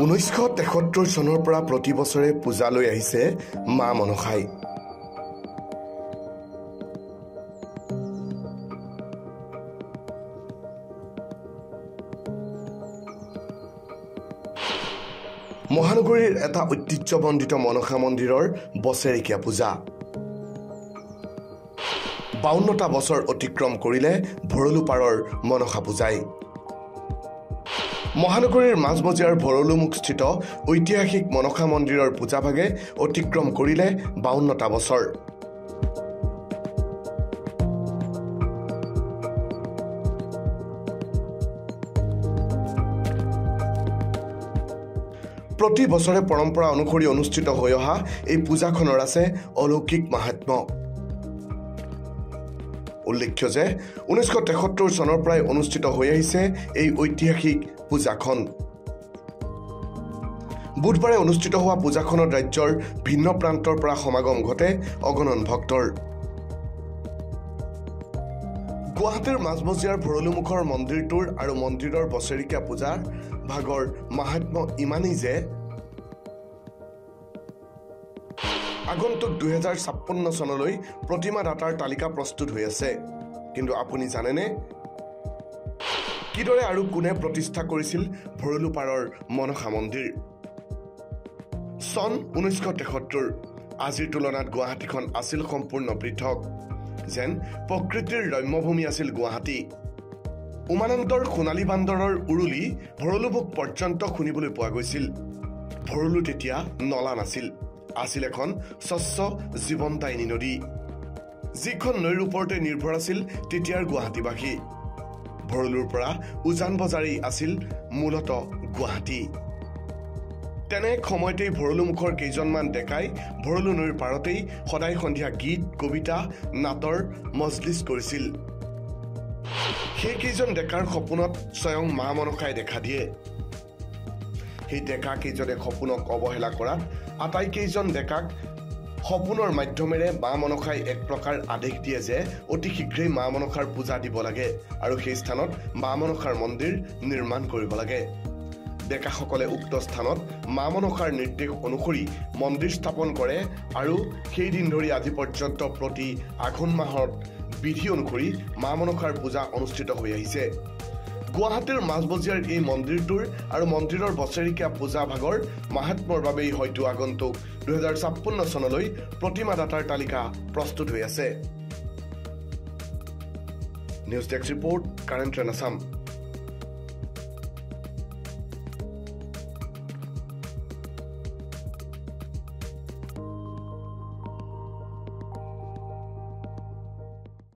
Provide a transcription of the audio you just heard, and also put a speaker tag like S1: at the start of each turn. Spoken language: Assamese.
S1: ঊনৈছশ তেসত্তৰ চনৰ পৰা প্ৰতি বছৰে পূজালৈ আহিছে মা মনসাই। মহানগৰীৰ এটা ঐতিহ্যমণ্ডিত মনসা মন্দিৰৰ বছেৰেকীয়া পূজা। বাৱন্নটা বছৰ অতিক্ৰম কৰিলে ভৰলু পাৰৰ মনসা পূজাই। মহানগৰীৰ মাজমজিয়াৰ ভৰলুমুখস্থিত ঐতিহাসিক মনসা মন্দিৰৰ পূজাভাগে অতিক্ৰম কৰিলে বাৱন্নটা বছৰ। প্ৰতি বছৰে পৰম্পৰা অনুসৰি অনুষ্ঠিত হৈ অহা এই পূজাখনৰ আছে অলৌকিক মাহাত্ম্য। উল্লেখ্য যে ঊনৈছশ তেসত্তৰ চনৰ পৰাই অনুষ্ঠিত হৈ আহিছে এই ঐতিহাসিক পূজাখন। বুধবাৰে অনুষ্ঠিত হোৱা পূজাখনত ৰাজ্যৰ ভিন্ন প্ৰান্তৰ পৰা সমাগম ঘটে অগণন ভক্তৰ। গুৱাহাটীৰ মাজমজিয়াৰ ভৰলুমুখৰ মন্দিৰটোৰ আৰু মন্দিৰৰ বছেৰেকীয়া পূজাৰ ভাগৰ মাহাত্ম্য ইমানেই যে আগন্তুক দুহেজাৰ ছাপন্ন চনলৈ প্ৰতিমা দাতাৰ তালিকা প্ৰস্তুত হৈ আছে। কিন্তু আপুনি জানেনে কিদৰে আৰু কোনে প্ৰতিষ্ঠা কৰিছিল ভৰলু পাৰৰ মনসা মন্দিৰ? চন ঊনৈছশ তেসত্তৰ। আজিৰ তুলনাত গুৱাহাটীখন আছিল সম্পূৰ্ণ পৃথক যেন প্ৰকৃতিৰ ৰম্যভূমি আছিল গুৱাহাটী। উমানন্দৰ সোণালী বান্দৰৰ উৰুলি ভৰলুমুখ পৰ্যন্ত শুনিবলৈ পোৱা গৈছিল। ভৰলু তেতিয়া নলা নাছিল আছিল এখন স্বচ্ছ জীৱনদায়িনী নদী। যিখন নৈৰ ওপৰতে নিৰ্ভৰ আছিল তেতিয়াৰ গুৱাহাটীবাসী। ভৰলুৰ পৰা উজান বজাৰেই আছিল মূলত গুৱাহাটী। তেনে এক সময়তেই ভৰলুমুখৰ কেইজনমান ডেকাই ভৰলু নৈৰ পাৰতেই সদায় সন্ধিয়া গীত কবিতা নাটৰ মজলিচ কৰিছিল। সেইকেইজন ডেকাৰ সপোনত স্বয়ং মা মনসাই দেখা দিয়ে। সেই ডেকা কেইজনে সপোনক অৱহেলা কৰাত আটাইকেইজন ডেকাক সপোনৰ মাধ্যমেৰে মা মনসাই এক প্ৰকাৰ আদেশ দিয়ে যে অতি শীঘ্ৰেই মা মনসাৰ পূজা দিব লাগে আৰু সেই স্থানত মা মনসাৰ মন্দিৰ নিৰ্মাণ কৰিব লাগে। ডেকাসকলে উক্ত স্থানত মা মনসাৰ নিৰ্দেশ অনুসৰি মন্দিৰ স্থাপন কৰে আৰু সেইদিন ধৰি আজি পৰ্যন্ত প্ৰতি আঘোণ মাহত বিধি অনুসৰি মা মনসাৰ পূজা অনুষ্ঠিত হৈ আহিছে। গুৱাহাটীৰ মাজমজিয়াৰ এই মন্দিৰটোৰ আৰু মন্দিৰৰ বছেৰেকীয়া পূজা ভাগৰ মাহাত্মৰ বাবেই হয়তো আগন্তুক। দুহেজাৰ ছাপন্ন চনলৈ প্ৰতিমা দাতাৰ তালিকা প্ৰস্তুত হৈ আছে। News desk report current train Assam.